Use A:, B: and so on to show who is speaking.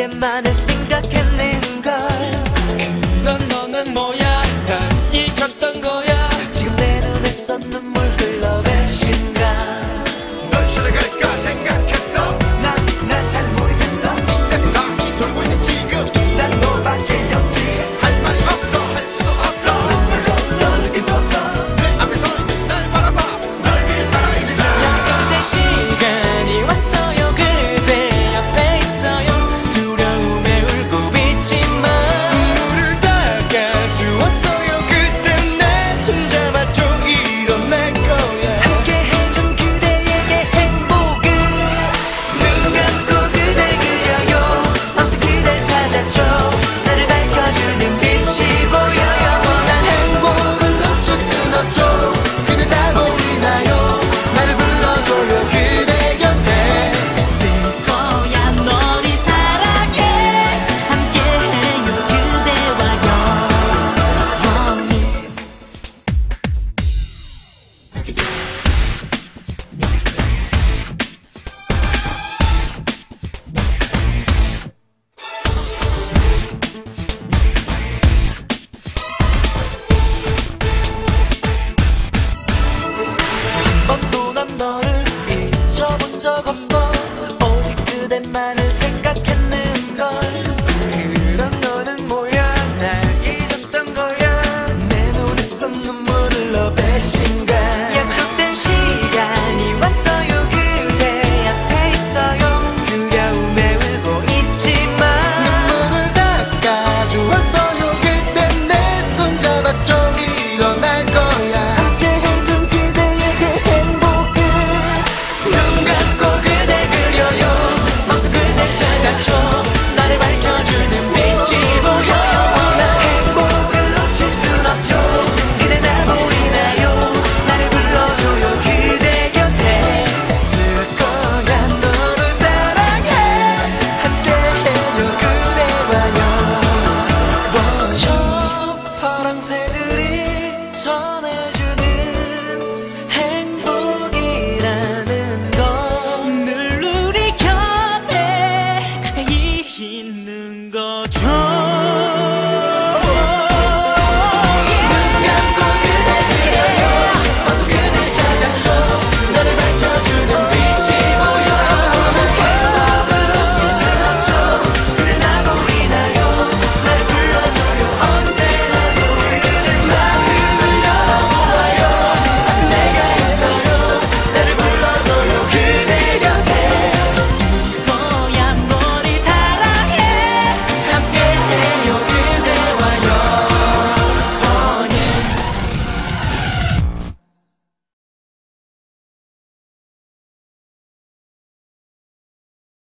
A: de amanecer. 적 없어.
B: 오직
C: 그대만을
B: 밤새들이 전해